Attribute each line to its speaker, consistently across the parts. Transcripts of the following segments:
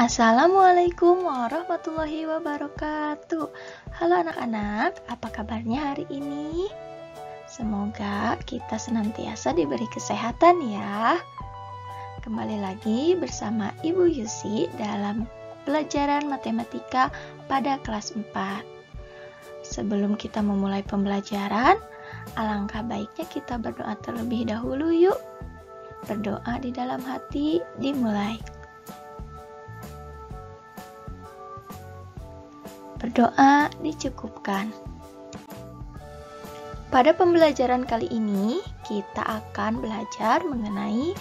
Speaker 1: Assalamualaikum warahmatullahi wabarakatuh. Halo anak-anak, apa kabarnya hari ini? Semoga kita senantiasa diberi kesehatan ya. Kembali lagi bersama Ibu Yusi dalam pelajaran matematika pada kelas 4. Sebelum kita memulai pembelajaran, alangkah baiknya kita berdoa terlebih dahulu yuk. Berdoa di dalam hati dimulai. Berdoa dicukupkan. Pada pembelajaran kali ini, kita akan belajar mengenai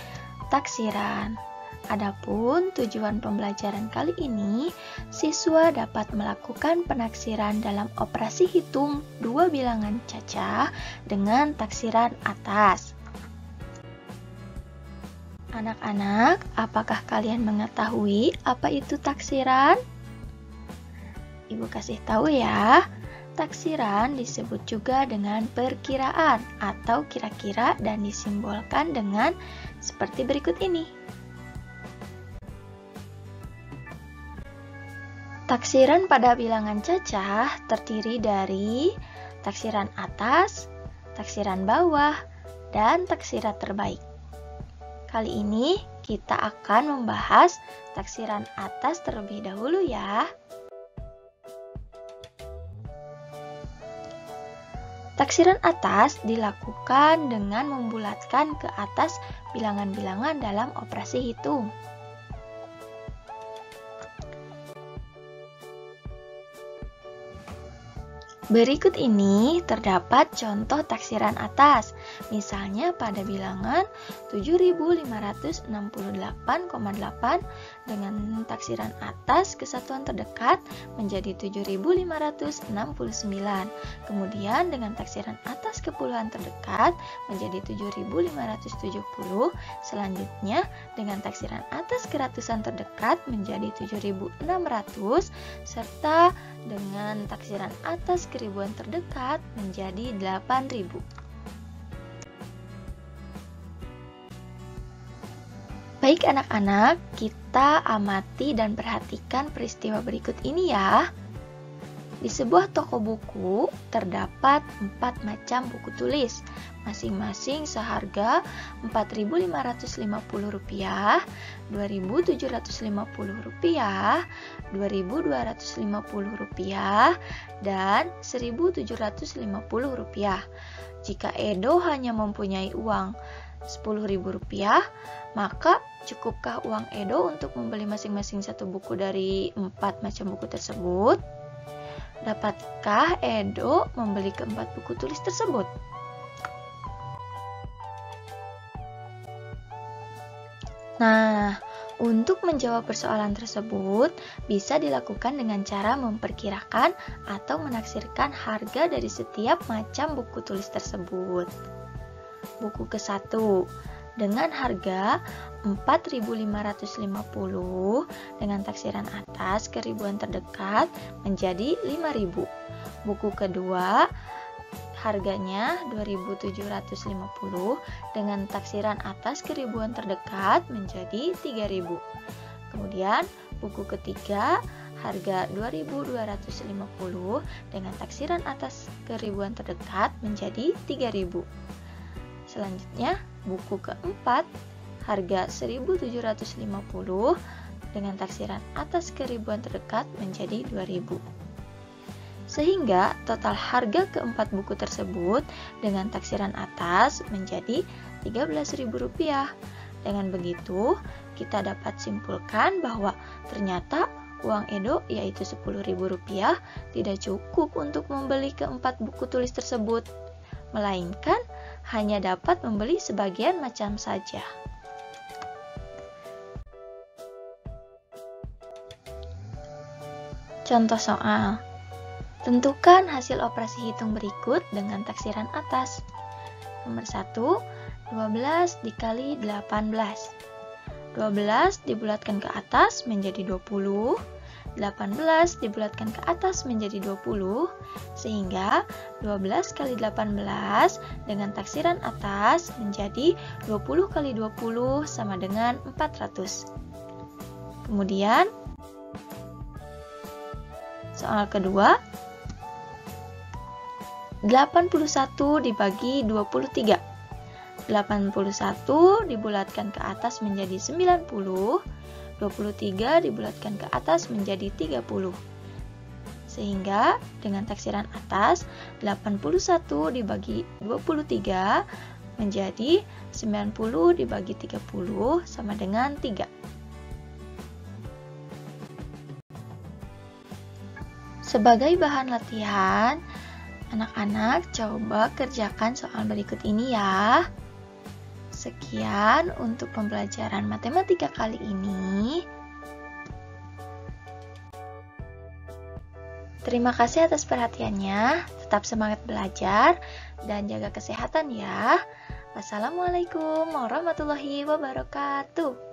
Speaker 1: taksiran. Adapun tujuan pembelajaran kali ini, siswa dapat melakukan penaksiran dalam operasi hitung dua bilangan cacah dengan taksiran atas. Anak-anak, apakah kalian mengetahui apa itu taksiran? Ibu kasih tahu ya. Taksiran disebut juga dengan perkiraan atau kira-kira dan disimbolkan dengan seperti berikut ini. Taksiran pada bilangan cacah terdiri dari taksiran atas, taksiran bawah, dan taksiran terbaik. Kali ini kita akan membahas taksiran atas terlebih dahulu ya. Taksiran atas dilakukan dengan membulatkan ke atas bilangan-bilangan dalam operasi hitung. Berikut ini terdapat contoh taksiran atas, misalnya pada bilangan 7568,8 dengan taksiran atas kesatuan terdekat menjadi 7569. Kemudian dengan taksiran atas kepuluhan terdekat menjadi 7570. Selanjutnya dengan taksiran atas keratusan terdekat menjadi 7600 serta dengan taksiran atas keribuan terdekat menjadi 8000. Baik anak-anak, kita amati dan perhatikan peristiwa berikut ini ya. Di sebuah toko buku terdapat empat macam buku tulis, masing-masing seharga Rp4.550, Rp2.750, Rp2.250, dan Rp1.750. Jika Edo hanya mempunyai uang Rp10.000, maka cukupkah uang Edo untuk membeli masing-masing satu buku dari empat macam buku tersebut? Dapatkah Edo membeli keempat buku tulis tersebut? Nah, untuk menjawab persoalan tersebut bisa dilakukan dengan cara memperkirakan atau menaksirkan harga dari setiap macam buku tulis tersebut. Buku ke-1 dengan harga 4.550 dengan taksiran atas ke ribuan terdekat menjadi 5.000. Buku kedua harganya 2.750 dengan taksiran atas ke ribuan terdekat menjadi 3.000. Kemudian buku ketiga harga 2.250 dengan taksiran atas ke ribuan terdekat menjadi 3.000. Selanjutnya, buku keempat harga 1750 dengan taksiran atas keribuan terdekat menjadi 2000. Sehingga total harga keempat buku tersebut dengan taksiran atas menjadi Rp13.000. Dengan begitu, kita dapat simpulkan bahwa ternyata uang Edo yaitu Rp10.000 tidak cukup untuk membeli keempat buku tulis tersebut, melainkan hanya dapat membeli sebagian macam saja. Contoh soal. Tentukan hasil operasi hitung berikut dengan taksiran atas. Nomor 1, 12 dikali 18. 12 dibulatkan ke atas menjadi 20, 18 dibulatkan ke atas menjadi 20, sehingga 12 kali 18 dengan taksiran atas menjadi 20 kali 20 sama dengan 400. Kemudian Soal kedua, 81 dibagi 23. 81 dibulatkan ke atas menjadi 90, 23 dibulatkan ke atas menjadi 30. Sehingga dengan taksiran atas, 81 dibagi 23 menjadi 90 dibagi 30 sama dengan 3. Sebagai bahan latihan, anak-anak coba kerjakan soal berikut ini ya. Sekian untuk pembelajaran matematika kali ini. Terima kasih atas perhatiannya. Tetap semangat belajar dan jaga kesehatan ya. Wassalamualaikum warahmatullahi wabarakatuh.